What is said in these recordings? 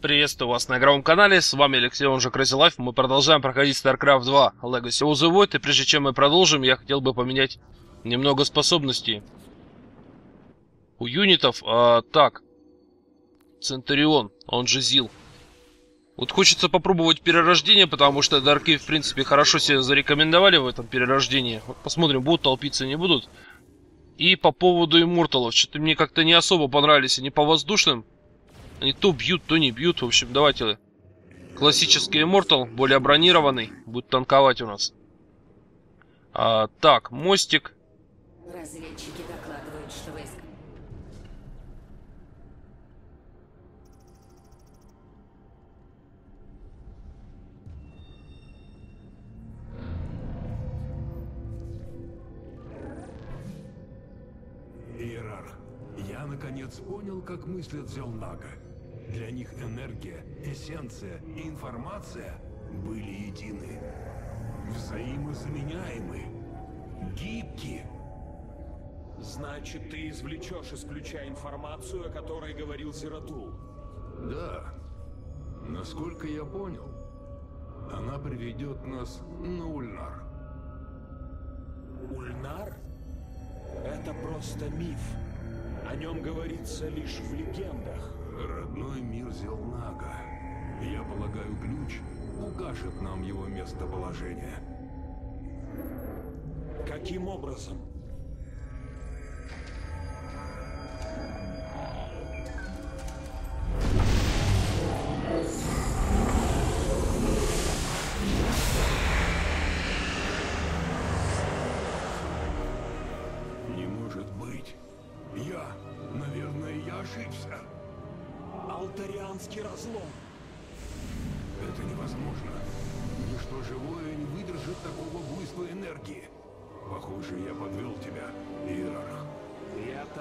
Приветствую вас на игровом канале, с вами Алексей, он же Crazy Life. Мы продолжаем проходить StarCraft 2 Legacy of the Void, и прежде чем мы продолжим, я хотел бы поменять немного способностей у юнитов. А, так, Центурион, он же Зил. Вот хочется попробовать перерождение, потому что Дарки, в принципе, хорошо себя зарекомендовали в этом перерождении. Вот посмотрим, будут толпиться, не будут. И по поводу имморталов, что-то мне как-то не особо понравились они по воздушным. Они то бьют, то не бьют. В общем, давайте классический Immortal, более бронированный, будет танковать у нас. А, так, мостик. Разведчики докладывают, что войска... Иерарх, я наконец понял, как мыслят Зелнага. Для них энергия, эссенция и информация были едины. Взаимозаменяемы. Гибки. Значит, ты извлечешь из ключа информацию, о которой говорил Зератул. Да. Насколько я понял, она приведет нас на Ульнар. Ульнар? Это просто миф. О нем говорится лишь в легендах. Родной мир Зелнага. Я полагаю, ключ укажет нам его местоположение. Каким образом?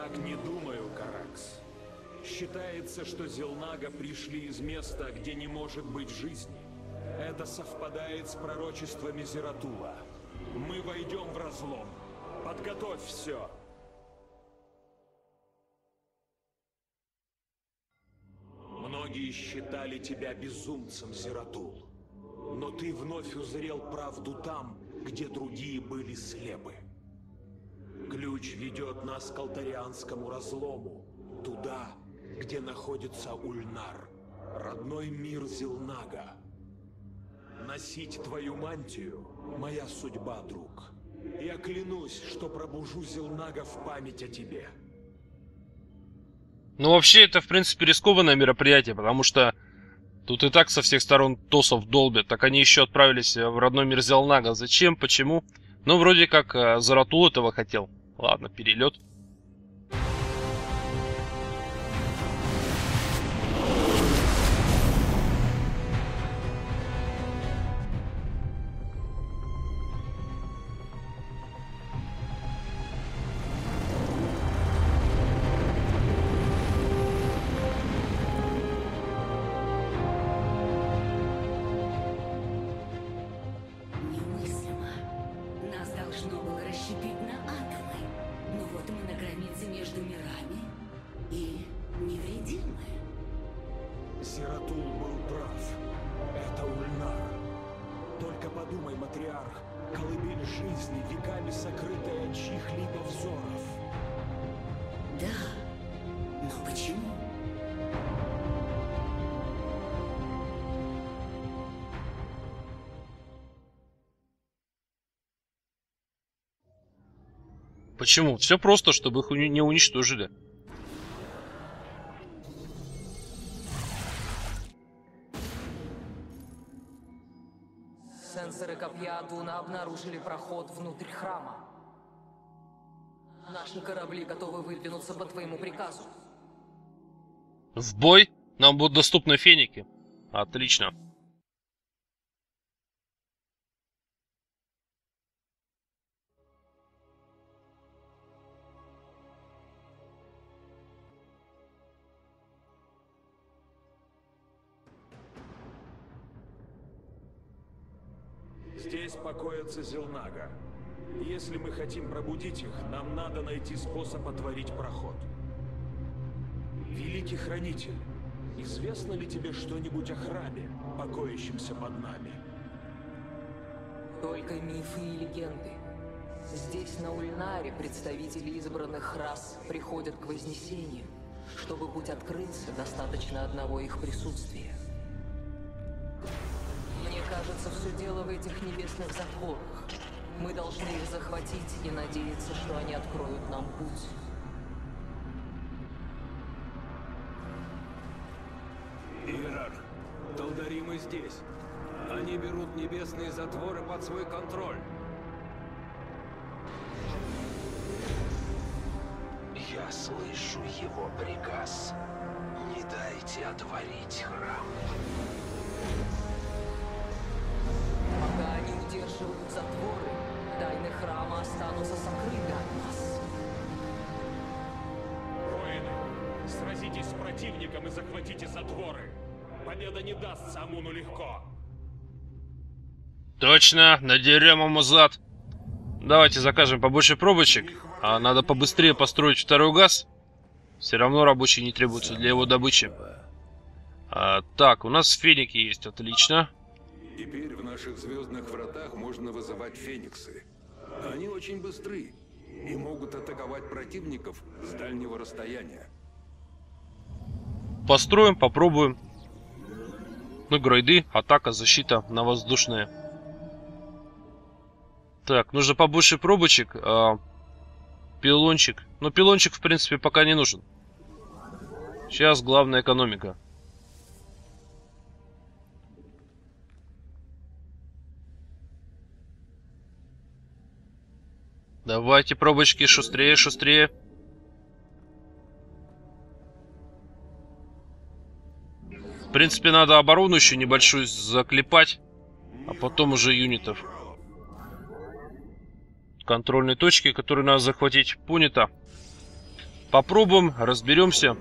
Так не думаю, Каракс. Считается, что Зелнага пришли из места, где не может быть жизни. Это совпадает с пророчествами Зератула. Мы войдем в разлом. Подготовь все. Многие считали тебя безумцем, Зератул. Но ты вновь узрел правду там, где другие были слепы. Ключ ведет нас к алтарианскому разлому, туда, где находится Ульнар, родной мир Зилнага. Носить твою мантию — моя судьба, друг. Я клянусь, что пробужу Зилнага в память о тебе. Ну, вообще, это, в принципе, рискованное мероприятие, потому что тут и так со всех сторон тосов долбят. Так они еще отправились в родной мир Зелнага. Зачем? Почему? Ну, вроде как э, Заратул этого хотел. Ладно, перелет. Почему? Все просто, чтобы их не уничтожили. Сенсоры копья Адуна обнаружили проход внутрь храма. Наши корабли готовы выдвинуться по твоему приказу. В бой нам будут доступны феники. Отлично. Покоятся Зелнага. Если мы хотим пробудить их, нам надо найти способ отворить проход. Великий Хранитель, Известно ли тебе что-нибудь о храме, покоящемся под нами? Только мифы и легенды. Здесь, на Ульнаре, представители избранных рас приходят к Вознесению. Чтобы путь открылся, достаточно одного их присутствия. Кажется, все дело в этих небесных затворах. Мы должны их захватить и надеяться, что они откроют нам путь. Иерарх, Талдаримы здесь. Они берут небесные затворы под свой контроль. Я слышу его приказ. Не дайте отворить храм. Они удерживают затворы, тайны храма останутся сокрыты от нас. Воины, сразитесь с противником и захватите затворы. Победа не дастся Амуну легко. Точно, надерем ему зад. Давайте закажем побольше пробочек. А надо побыстрее построить второй газ. Все равно рабочие не требуются для его добычи. А, так, у нас феники есть, отлично. Теперь в наших звездных вратах можно вызывать фениксы. Они очень быстры и могут атаковать противников с дальнего расстояния. Построим, попробуем. Ну, грейды, атака, защита на воздушные. Так, нужно побольше пробочек. А, пилончик. Ну, пилончик, в принципе, пока не нужен. Сейчас главная экономика. Давайте пробочки шустрее, шустрее. В принципе, надо оборону еще небольшую заклепать, а потом уже юнитов. Контрольные точки, которые надо захватить, понято. Попробуем, разберемся.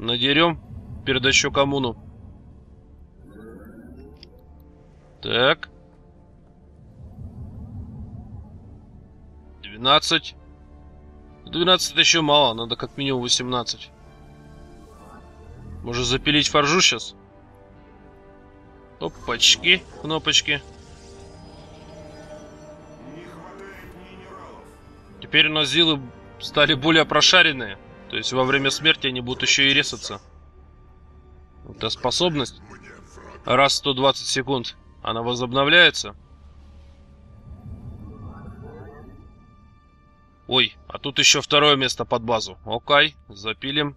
Надерем передачу коммуну. Так. 12. 12 еще мало, надо как минимум 18. Может запилить форжу сейчас? Опачки, кнопочки. Теперь у нас зилы стали более прошаренные. То есть во время смерти они будут еще и резаться. Это способность. Раз в 120 секунд она возобновляется. А тут еще второе место под базу. Окей, запилим.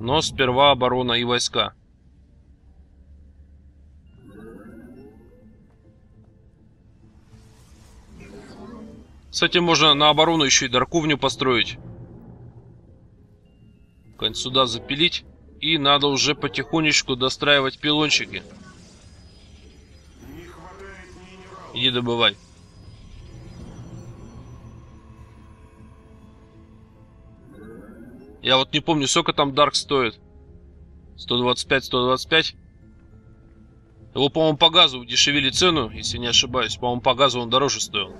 Но сперва оборона и войска. С этим можно на оборону еще и дарковню построить. Конь сюда запилить. И надо уже потихонечку достраивать пилончики. Иди добывай. Я вот не помню, сколько там Дарк стоит. 125-125. Его, по-моему, по газу удешевили цену, если не ошибаюсь. По-моему, по газу он дороже стоил.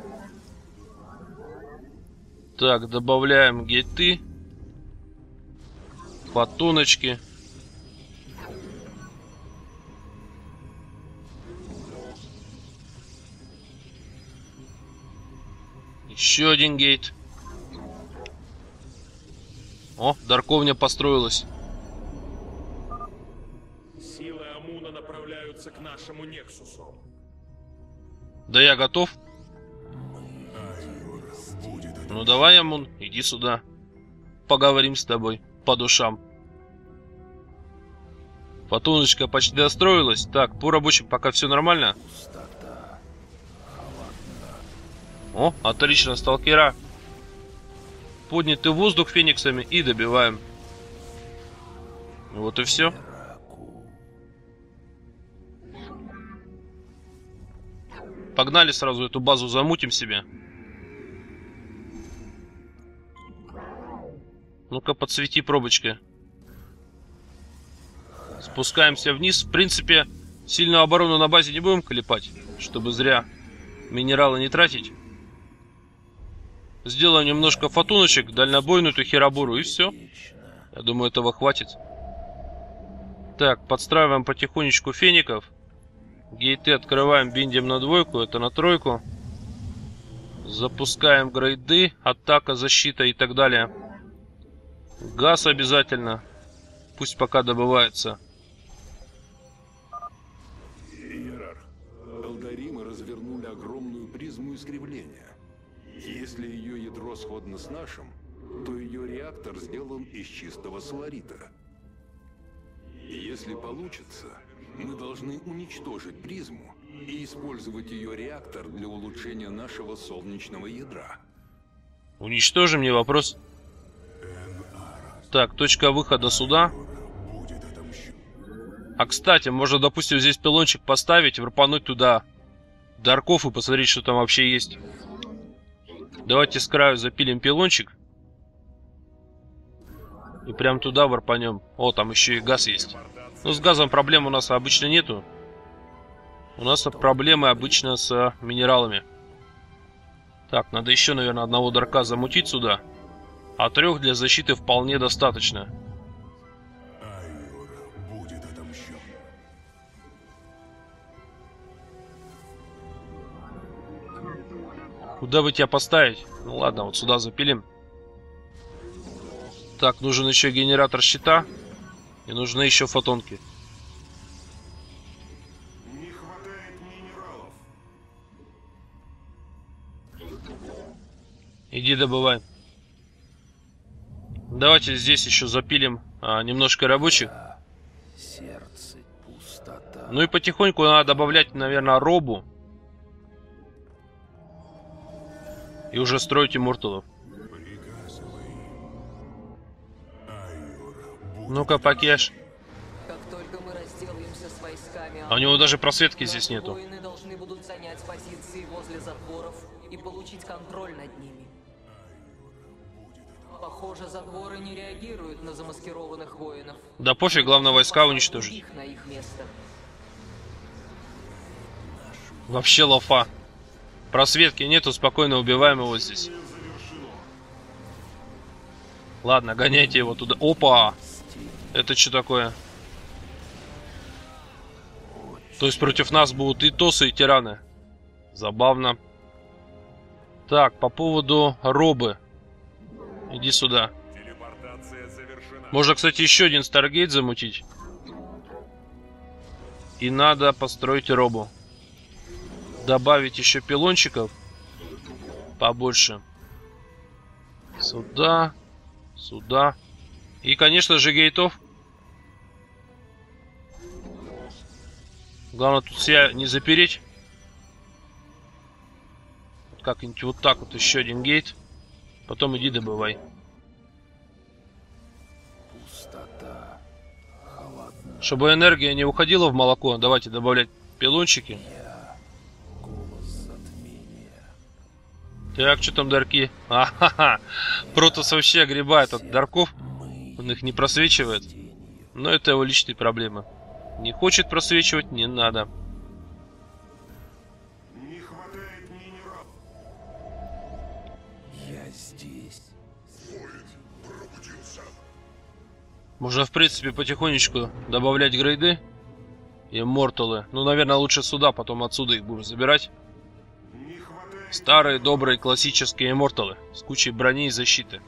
Так, добавляем гейты. Фотоночки. Еще один гейт. О, Дарковня построилась. Силы Амуна направляются к нашему Нексусу. Да я готов. Ну давай, Амун, иди сюда. Поговорим с тобой по душам. Фотоночка почти достроилась. Так, по рабочим пока все нормально. О, отлично, сталкера. Поднятый в воздух фениксами и добиваем. Вот и все. Погнали сразу эту базу замутим себе. Ну-ка, подсвети пробочкой. Спускаемся вниз. В принципе, сильную оборону на базе не будем клепать, чтобы зря минералы не тратить. Сделаем немножко фотоночек, дальнобойную эту херобуру и все. Я думаю, этого хватит. Так, подстраиваем потихонечку феников. Гейты открываем, биндим на двойку, это на тройку. Запускаем грейды, атака, защита и так далее. Газ обязательно. Пусть пока добывается. Элдаримы развернули огромную призму искривления. Если ее ядро сходно с нашим, то ее реактор сделан из чистого соларита. Если получится, мы должны уничтожить призму и использовать ее реактор для улучшения нашего солнечного ядра. Уничтожим, не вопрос. Так, точка выхода сюда. А кстати, можно, допустим, здесь пилончик поставить, врпануть туда дарков и посмотреть, что там вообще есть. Давайте с краю запилим пилончик. И прям туда ворпанем. О, там еще и газ есть. Ну, с газом проблем у нас обычно нету. У нас проблемы обычно с минералами. Так, надо еще, наверное, одного дарка замутить сюда. А трех для защиты вполне достаточно. Куда бы тебя поставить? Ну ладно, вот сюда запилим. Так, нужен еще генератор щита. И нужны еще фотонки. Не хватает минералов. Иди добывай. Давайте здесь еще запилим а, немножко рабочих. Сердце пустота. Ну и потихоньку надо добавлять, наверное, робу. И уже. Айор будет Ну-ка, Пакеш. Как только мы разделаемся с войсками, А у него даже просветки здесь нету. воины должны будут занять позиции возле затворов и получить контроль над ними. Похоже, затворы не реагируют на замаскированных воинов. Да пофиг, главное войска уничтожить. Их на их место. Вообще лафа. Просветки нету, спокойно убиваем его здесь. Ладно, гоняйте его туда. Опа! Это что такое? То есть против нас будут и тосы, и тираны. Забавно. Так, по поводу робы. Иди сюда. Можно, кстати, еще один Старгейт замутить. И надо построить робу. Добавить еще пилончиков. Побольше. Сюда. Сюда. И, конечно же, гейтов. Главное тут себя не запереть. Как-нибудь вот так вот еще один гейт. Потом иди добывай. Пустота. Холодна. Чтобы энергия не уходила в молоко, давайте добавлять пилончики. Так, что там дарки? Ахаха! Протос вообще огребает от дарков. Он их не просвечивает. Но это его личные проблемы. Не хочет просвечивать, не надо. Не хватает минералов. Я здесь. Можно, в принципе, потихонечку добавлять грейды. И морталы. Ну, наверное, лучше сюда, потом отсюда их будем забирать. Старые, добрые, классические имморталы. С кучей брони и защиты.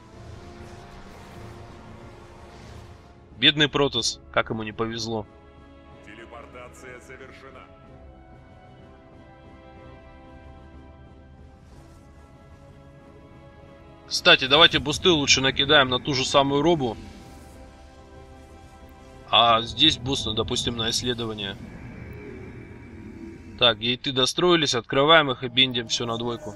Бедный Протос, как ему не повезло. Телепортация завершена. Кстати, давайте бусты лучше накидаем на ту же самую робу. А здесь буст, ну, допустим, на исследование. Так, гейты достроились, открываем их и биндим все на двойку.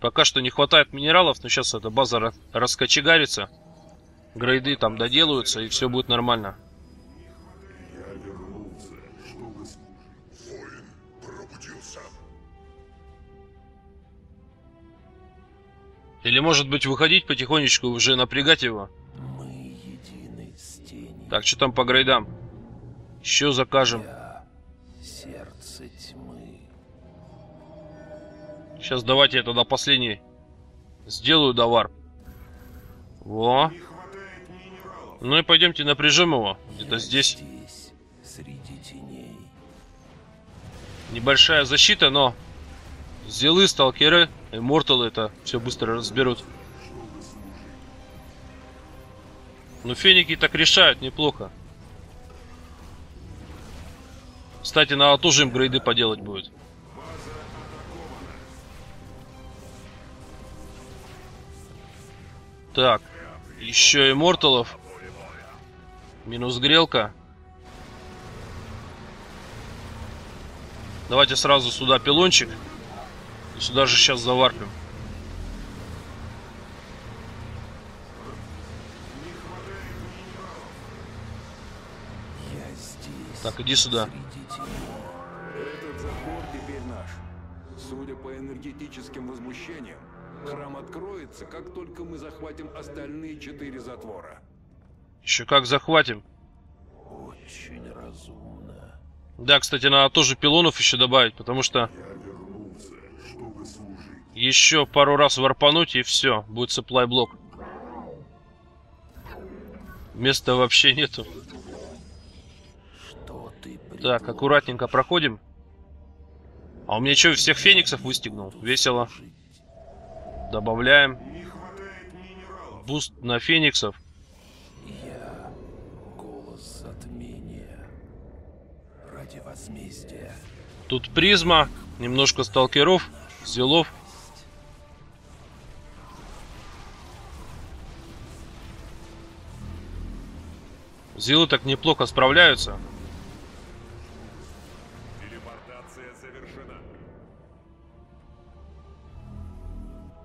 Пока что не хватает минералов, но сейчас эта база ра- раскочегарится. Грейды там доделаются и все будет нормально. Или может быть выходить потихонечку, уже напрягать его. Так, что там по грейдам? Еще закажем. Я сердце тьмы. Сейчас давайте я тогда последний Сделаю довар. Во. Ну и пойдемте напряжем его. Где-то здесь. Здесь, среди теней. Небольшая защита, но зелы, сталкеры, имморталы это все быстро разберут. Ну, феники так решают неплохо. Кстати, надо тоже им грейды поделать будет. Так, еще имморталов. Минус грелка. Давайте сразу сюда пилончик. И сюда же сейчас заварпим. Так, иди сюда. Энергетическим возмущениям, храм откроется, как только мы захватим остальные четыре затвора. Еще как захватим. Очень разумно. Да, кстати, надо тоже пилонов еще добавить, потому что еще пару раз варпануть и все, будет supply блок. Места вообще нету. Что ты Так, аккуратненько проходим. А у меня что, всех фениксов выстегнул? Весело. Добавляем. Буст на фениксов. Я голос. Ради возмездия. Тут призма, немножко сталкеров, зилов. Зилы так неплохо справляются.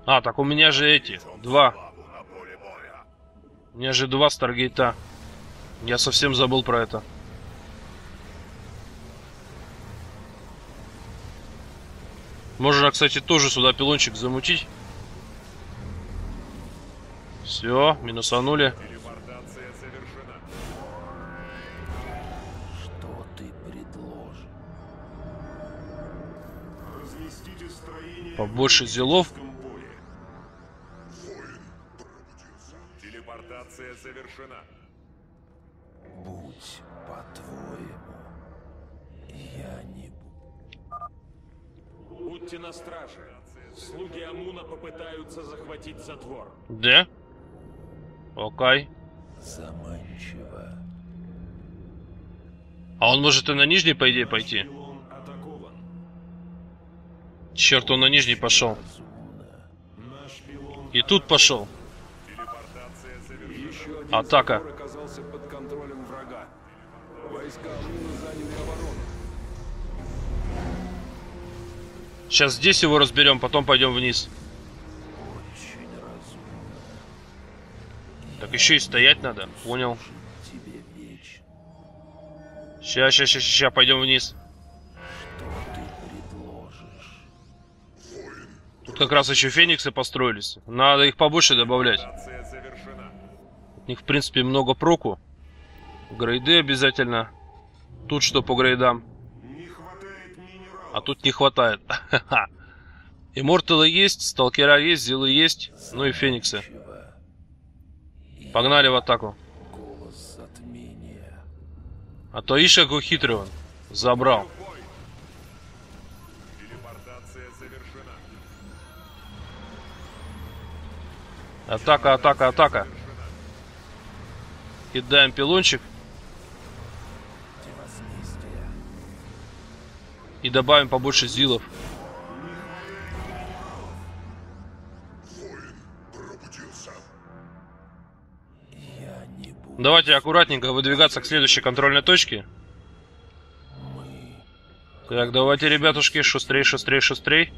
А, так у меня же эти, два. У меня же два Старгейта. Я совсем забыл про это. Можно, кстати, тоже сюда пилончик замутить. Все, минусанули. Что ты предложишь? Побольше зелов. Телепортация завершена. Будь по-твоему. Я не буду. Будьте на страже. Слуги Амуна попытаются захватить затвор. Да? Окей. Заманчиво. А он может и на нижний, по идее, пойти. Черт, он на нижний пошел. И тут пошел. Еще один Атака. затвор оказался под контролем врага. Войска Амуна заняли оборону. Сейчас здесь его разберем, потом пойдем вниз. Так еще и стоять надо. Понял. Сейчас, сейчас, сейчас, сейчас, пойдем вниз. Тут как раз еще фениксы построились. Надо их побольше добавлять. От них, в принципе, много проку. Грейды обязательно. Тут что по грейдам? А тут не хватает. Имморталы есть, сталкера есть, зилы есть, ну и фениксы. Погнали в атаку. А то ишь какой хитрый он. Забрал. Завершена. Атака, атака, Кидаем пилончик и добавим побольше зилов. Давайте аккуратненько выдвигаться к следующей контрольной точке. Так, давайте, ребятушки, шустрей, шустрей, шустрей.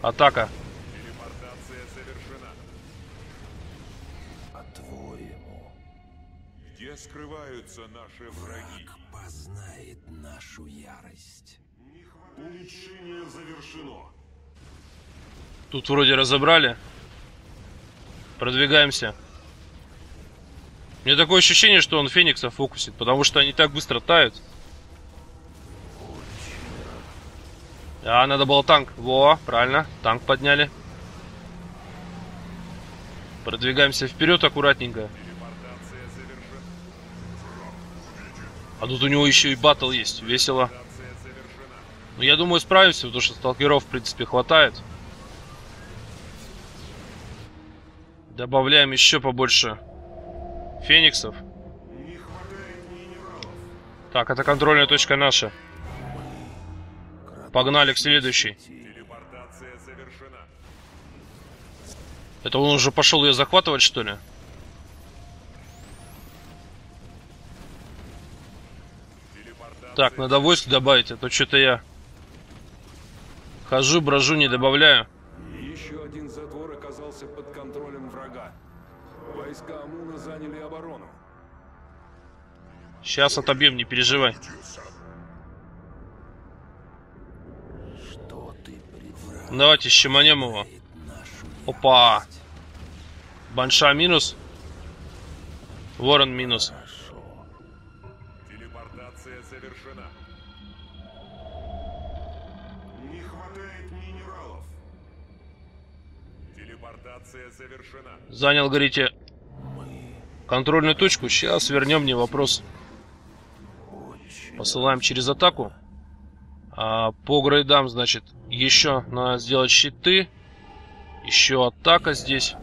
Атака. Где скрываются наши враги? познает нашу ярость. Улучшение завершено. Тут вроде разобрали. Продвигаемся. Мне такое ощущение, что он фениксов фокусит, потому что они так быстро тают. А, надо было танк. Во, правильно. Танк подняли. Продвигаемся вперед аккуратненько. А тут у него еще и батл есть. Весело. Ну, я думаю, справимся, потому что сталкеров, в принципе, хватает. Добавляем еще побольше фениксов. Так, это контрольная точка наша. Погнали к следующей. Это он уже пошел ее захватывать, что ли? Так, надо войск добавить, а то что-то я хожу, брожу, не добавляю. Еще один затвор оказался под контролем врага. Войска Амуна заняли оборону. Сейчас отобьем, не переживай. Что ты предвраг Давайте щеманем его. Опа. Банша минус. Ворон минус. Телепортация завершена. Занял, говорите, контрольную точку. Сейчас вернем, не вопрос. Посылаем через атаку. А по грейдам, значит, еще надо сделать щиты. Еще атака здесь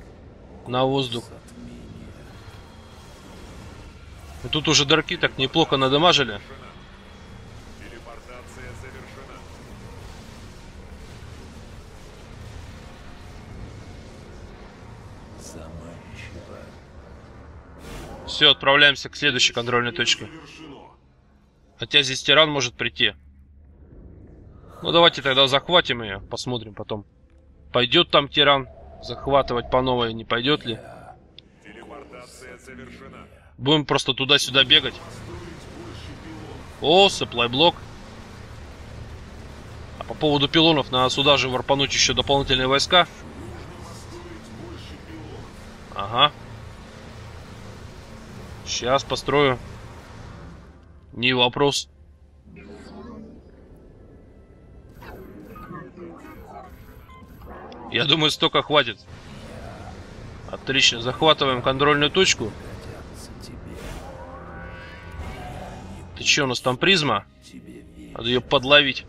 на воздух. И тут уже дырки так неплохо надамажили. Заманчиво. Все, отправляемся к следующей контрольной точке. Хотя здесь тиран может прийти. Ну давайте тогда захватим ее, посмотрим потом. Пойдет там тиран захватывать по новой, не пойдет ли? Будем просто туда-сюда бегать. О, supply блок. А по поводу пилонов, надо сюда же ворпануть еще дополнительные войска. Ага. Сейчас построю. Не вопрос. Я думаю, столько хватит. Отлично, захватываем контрольную точку. Ты че, у нас там призма? Надо ее подловить.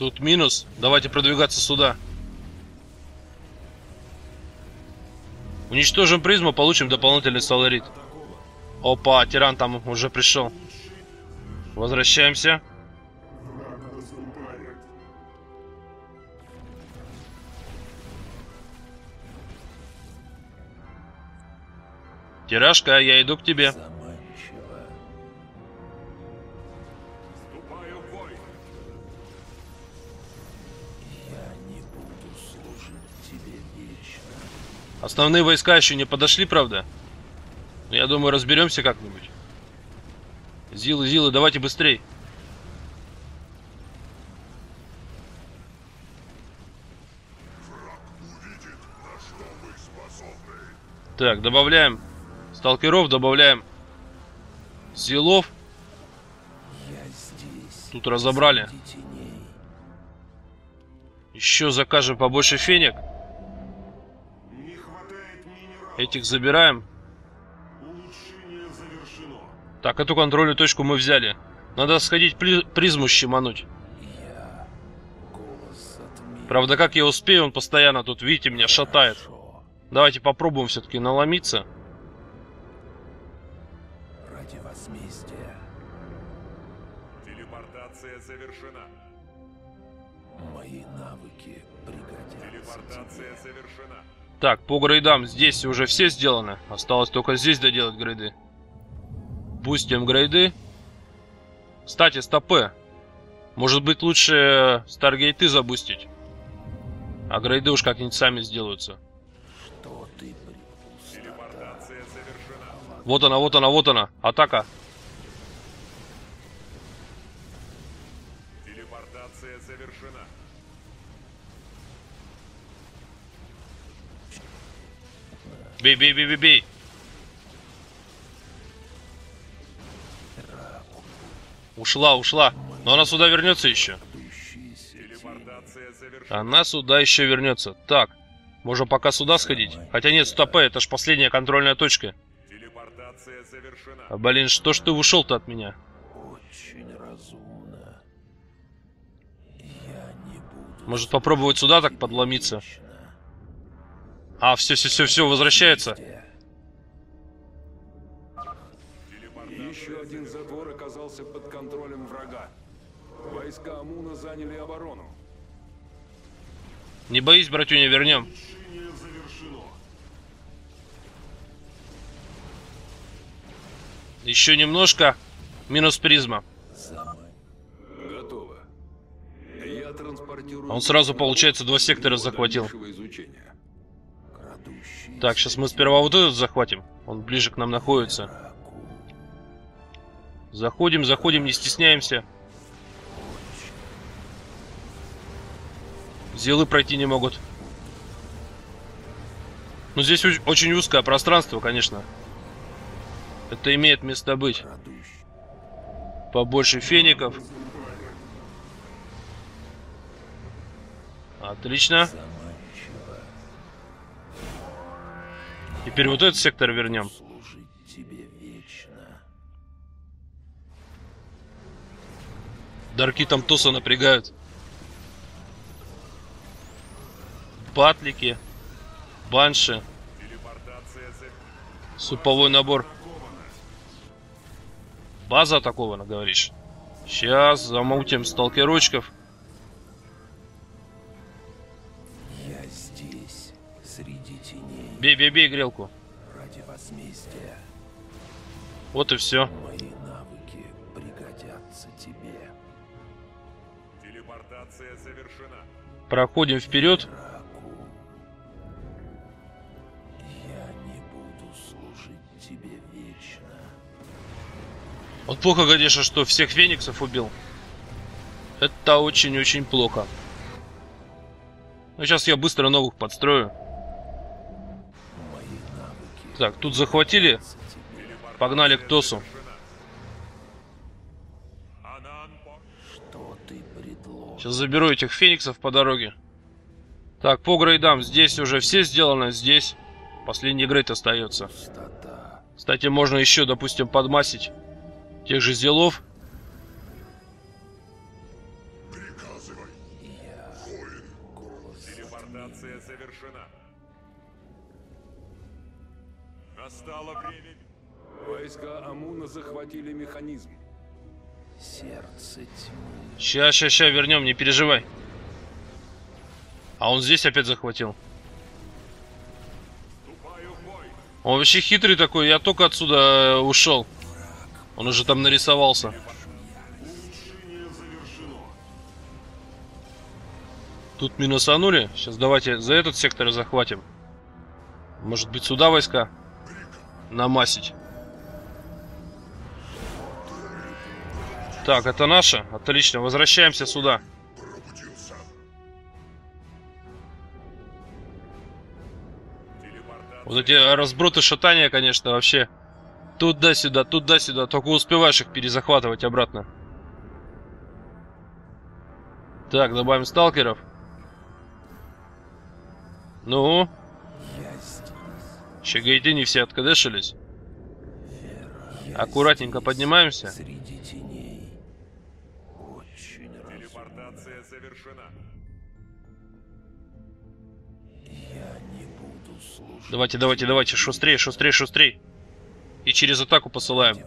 Тут минус. Давайте продвигаться сюда. Уничтожим призму, получим дополнительный соларит. Опа, тиран там уже пришел. Возвращаемся. Тирашка, я иду к тебе. Основные войска еще не подошли, правда? Но я думаю, разберемся как-нибудь. Зилы, Зилы, давайте быстрей. Так, добавляем сталкеров, добавляем зилов. Тут разобрали. Еще закажем побольше фенек. Этих забираем. Улучшение завершено. Так, эту контрольную точку мы взяли. Надо сходить при- призму щемануть. Я голос затмил. Правда, как я успею, он постоянно тут, видите, меня шатает. Давайте попробуем все-таки наломиться. Ради возмездия. Телепортация завершена. Мои навыки пригодятся Телепортация тебе. завершена. Так, по грейдам здесь уже все сделано. Осталось только здесь доделать грейды. Пустим грейды. Кстати, стопы. Может быть лучше старгейты забустить. А грейды уж как-нибудь сами сделаются. Что ты. Вот она, вот она, вот она. Атака. Бей, бей, бей, бей, бей. Ушла, ушла. Но она сюда вернется еще. Она сюда еще вернется. Так, можно пока сюда сходить. Хотя нет, стопэ, это ж последняя контрольная точка. А, блин, что ж ты ушел-то от меня? Очень разумно. Может попробовать сюда так подломиться? А, все, все, все, все, возвращается. Еще один затвор оказался под контролем врага. Войска Амуна заняли оборону. Не боись, братюня, вернем. Еще немножко. Минус призма. Готово. Я транспортирую... Он сразу, получается, два сектора захватил. изучения. Так, сейчас мы сперва вот этот захватим. Он ближе к нам находится. Заходим, заходим, не стесняемся. Зелы пройти не могут. Ну, здесь очень узкое пространство, конечно. Это имеет место быть. Побольше феников. Отлично. Теперь вот этот сектор вернем. Дарки там туса напрягают. Патлики. Банши. Суповой набор. База атакована, говоришь? Сейчас замутим сталкерочков. Бей, бей, бей грелку. ради возмездия. Вот и все. Мои навыки пригодятся тебе. Телепортация завершена. Проходим вперед. Раку. Я не буду служить тебе вечно. Вот плохо, конечно, что всех фениксов убил. Это очень-очень плохо. Ну, сейчас я быстро новых подстрою. Так, тут захватили. Погнали к Тосу. Сейчас заберу этих фениксов по дороге. Так, по грейдам. Здесь уже все сделано. Здесь последний грейд остается. Кстати, можно еще, допустим, подмасить тех же зелов. Войска Амуна захватили механизм. сердца тьмы. Ща, ща, ща, вернем, не переживай. А он здесь опять захватил. Он вообще хитрый такой, я только отсюда э, ушел. Он уже там нарисовался. Тут минусанули. Сейчас давайте за этот сектор захватим. Может быть сюда войска намасить. Так, это наше. Отлично, возвращаемся сюда. Вот эти разброты шатания, конечно, вообще. Туда-сюда, туда-сюда. Только успеваешь их перезахватывать обратно. Так, добавим сталкеров. Ну, гайты не все откадешились. Аккуратненько поднимаемся. Давайте, давайте, давайте, шустрее, шустрее, шустрее. И через атаку посылаем.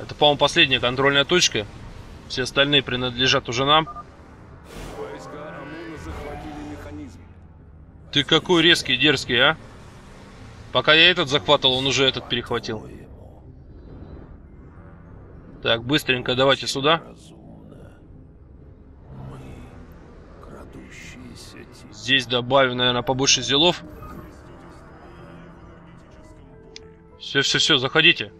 Это, по-моему, последняя контрольная точка. Все остальные принадлежат уже нам. Ты какой резкий, дерзкий, а? Пока я этот захватывал, он уже этот перехватил. Так, быстренько давайте сюда. Здесь добавим, наверное, побольше зелов. Все, все, все, заходите.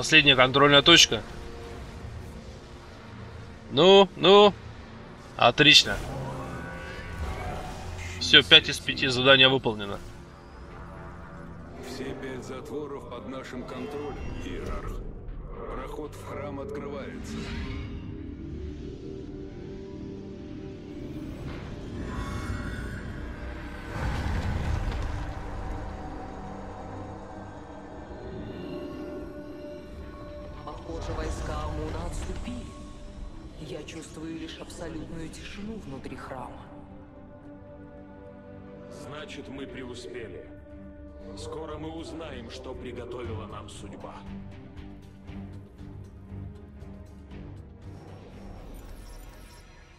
Последняя контрольная точка. Ну, ну. Отлично. Все, 5 из 5 задания выполнено. Все пять затворов под нашим контролем, Иерарх. Проход в храм открывается. Тишину внутри храма. Значит, мы преуспели. Скоро мы узнаем, что приготовила нам судьба.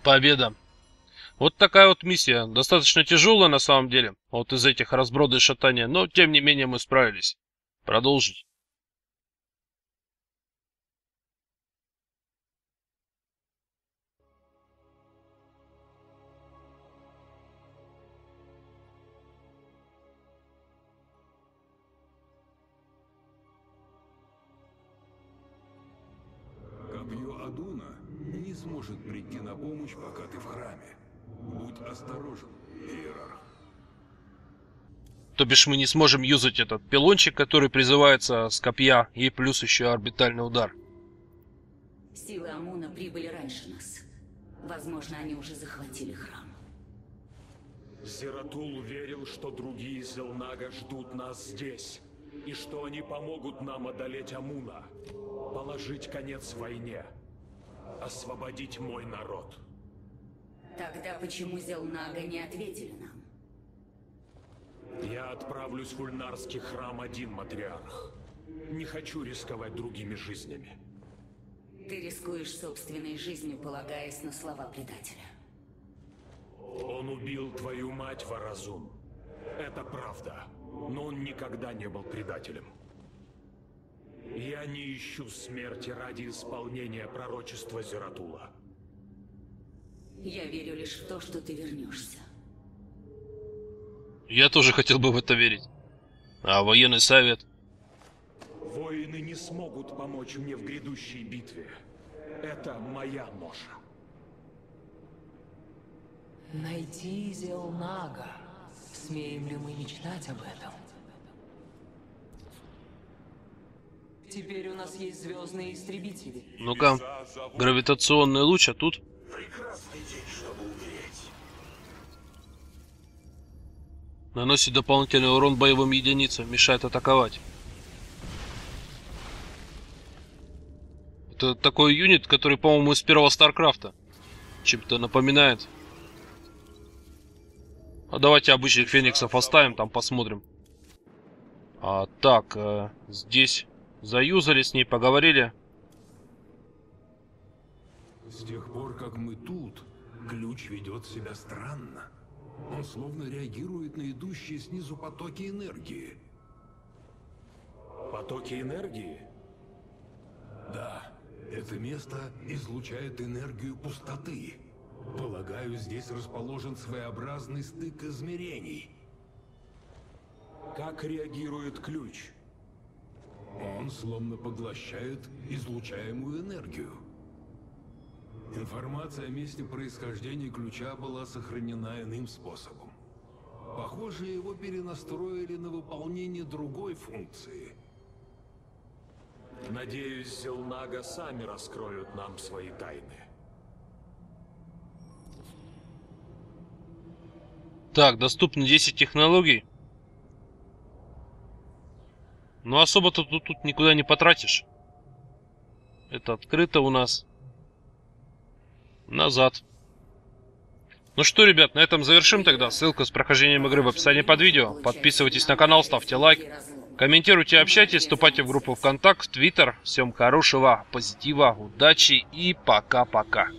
Победа. Вот такая вот миссия. Достаточно тяжелая на самом деле. Вот из этих разброда и шатания. Но, тем не менее, мы справились. Продолжить. Сможет прийти на помощь, пока ты в храме. Будь осторожен, Иерарх. То бишь мы не сможем юзать этот пилончик, который призывается с копья, и плюс еще орбитальный удар. Силы Амуна прибыли раньше нас. Возможно, они уже захватили храм. Зератул верил, что другие Зелнага ждут нас здесь, и что они помогут нам одолеть Амуна, положить конец войне, освободить мой народ. Тогда почему Зелнага не ответили нам? Я отправлюсь в Ульнарский храм один, матриарх. Не хочу рисковать другими жизнями. Ты рискуешь собственной жизнью, полагаясь на слова предателя. Он убил твою мать, Варазун. Это правда. Но он никогда не был предателем. Я не ищу смерти ради исполнения пророчества Зератула. Я верю лишь в то, что ты вернешься. Я тоже хотел бы в это верить. А военный совет? Воины не смогут помочь мне в грядущей битве. Это моя ноша. Найти Зелнага. Смеем ли мы мечтать об этом? Теперь у нас есть звездные истребители. Ну-ка, гравитационный луч, а тут... Наносит дополнительный урон боевым единицам, мешает атаковать. Это такой юнит, который, по-моему, из первого Старкрафта. Чем-то напоминает. А давайте обычных фениксов оставим, там посмотрим. А, так, э, здесь заюзали с ней, поговорили. С тех пор, как мы тут, ключ ведет себя странно. Он словно реагирует на идущие снизу потоки энергии. Потоки энергии? Да, это место излучает энергию пустоты. Полагаю, здесь расположен своеобразный стык измерений. Как реагирует ключ? Он словно поглощает излучаемую энергию. Информация о месте происхождения ключа была сохранена иным способом. Похоже, его перенастроили на выполнение другой функции. Надеюсь, Зелнага сами раскроют нам свои тайны. Так, доступно 10 технологий. Ну особо-то тут, тут никуда не потратишь. Это открыто у нас. Назад. Ну что, ребят, на этом завершим тогда. Ссылка с прохождением игры в описании под видео. Подписывайтесь на канал, ставьте лайк. Комментируйте, общайтесь, вступайте в группу ВКонтакт, Твиттер. Всем хорошего, позитива, удачи и пока-пока.